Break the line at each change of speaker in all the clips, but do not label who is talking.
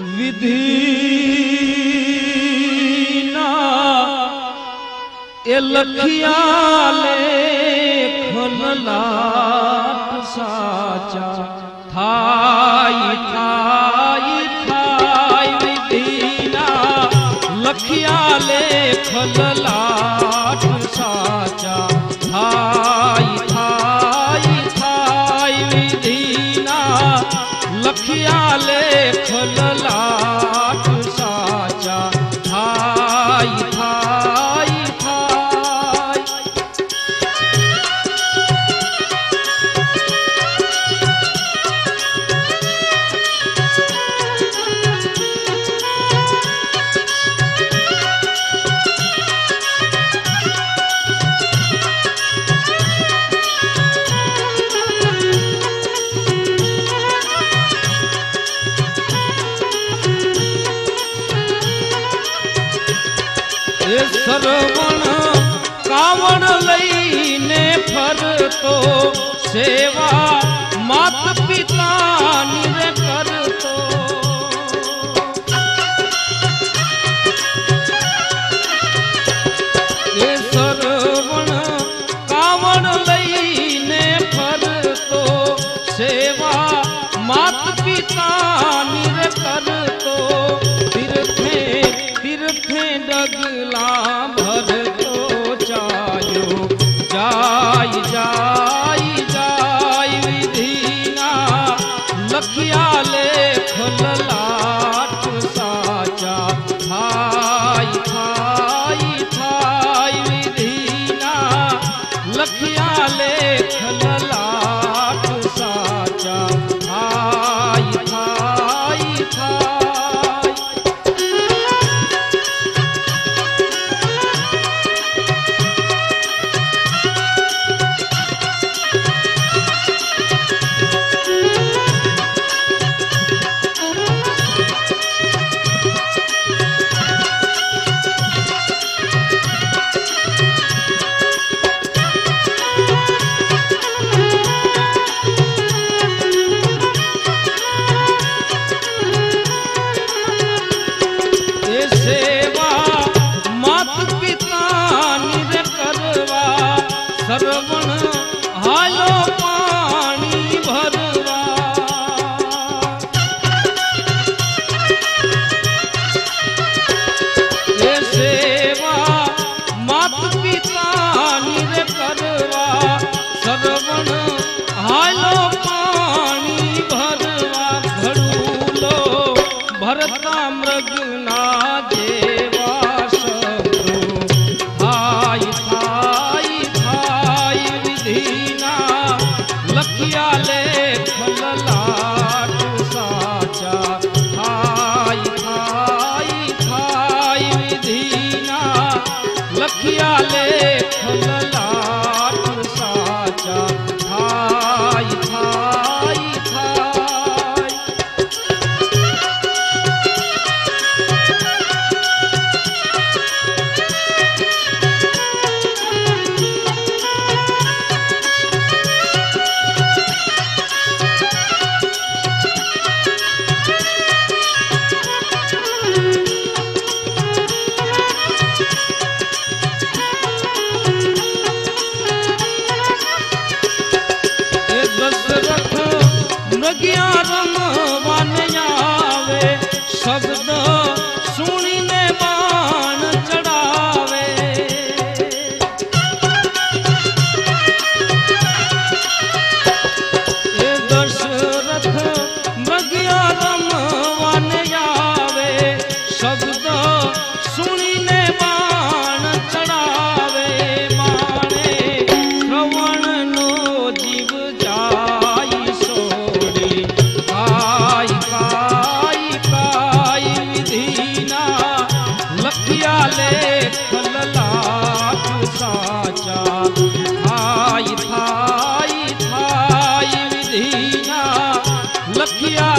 विधि ना। ए लखिया ले फलला साचा। थाई थाई थाई विधि ना। लखिया लखिया ले खोलला। શ્રવણ કાવણ લઈને ફરતો, સેવા માત પિતાની રે કરતો. એ શ્રવણ કાવણ સેવા માત પિતા લખિયા લે जोगिया किया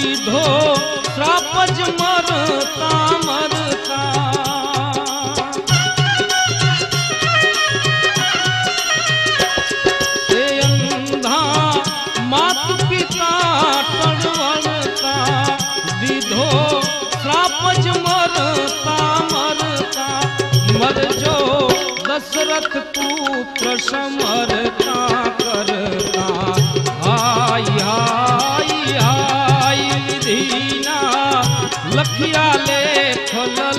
सीधो श्रापज मरता मरता। अंधा पिता तड़वड़ता श्रापज मरता मरता। मर जो दशरथ पुत्र समरता। लखिया ले छोला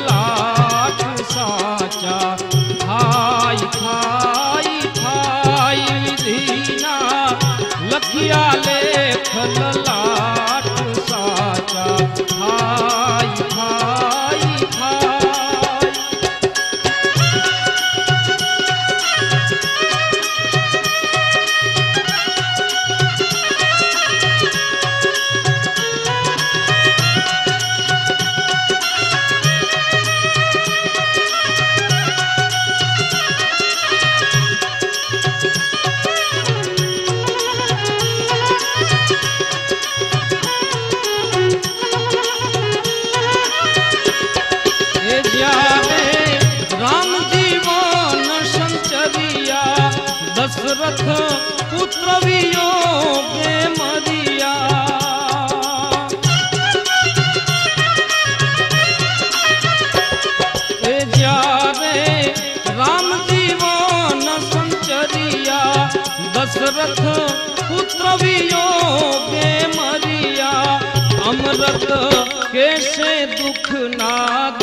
दशरथ पुत्र वियोगे मरिया। अमृत कैसे दुख नाद।